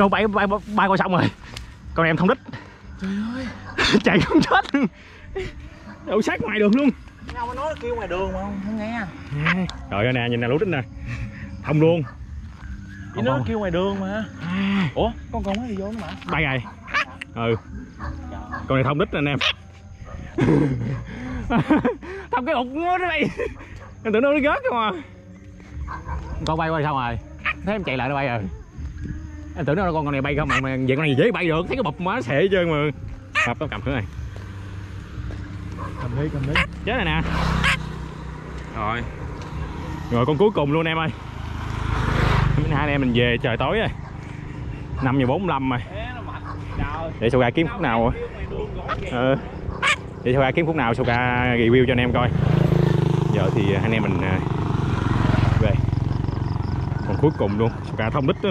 con bay bay bay qua xong rồi. Con em không đích trời ơi. Chạy không chết luôn đậu sát ngoài đường luôn. Nhau mới nói kêu ngoài đường mà không, không nghe. Rồi ơi nè nhìn nè lú đích nè. Thông luôn. Chỉ nó kêu ngoài đường mà. Ủa con mấy gì vô nữa mà. Bay rồi ừ. Con này thông đích nè anh em. Thông cái ụt nó đây em tưởng nó nó gớt không à con bay qua sao rồi? Thấy em chạy lại nó bay rồi em tưởng nó con con này bay không mà, mà vậy con này dễ bay được. Thấy cái bập má xệ trơn mà. Hợp tao cầm thứ này. Cầm đi cầm đi. Chết rồi nè. Rồi. Rồi con cuối cùng luôn em ơi. Hai anh em mình về trời tối rồi. Năm giờ bốn rồi. Để Soga kiếm khúc nào ờ. Để Soga kiếm khúc nào Soga review cho anh em coi. Giờ thì anh em mình à, về. Còn cuối cùng luôn Soga thông đích đó